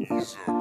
Isso.